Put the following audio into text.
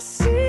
see